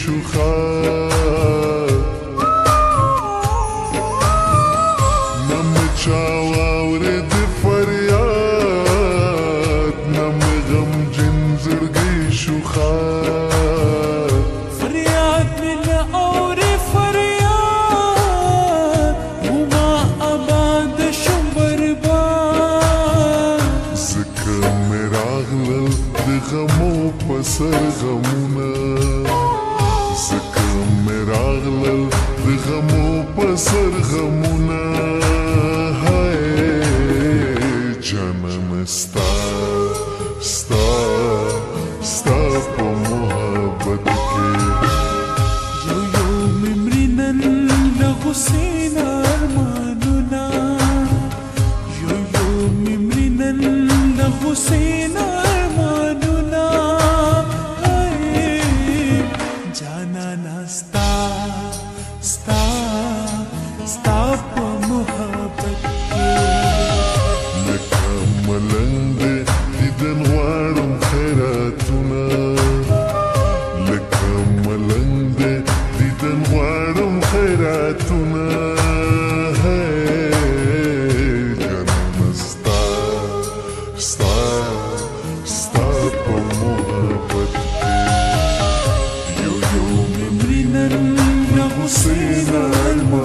šuhar نم چاو آورد فریاد نم غم جن زرگی شوخار فریاد من اور فریاد وما آباد شم برباد ذکر میراغلل د غمو پسر غمونه سکم راغلل د غمو په سر غمونه هاي جنم ستا ستا ستا په محبت کې یو یو ممرنن له حسین ارمانونه یو یو ممرنن له حسین güzel bu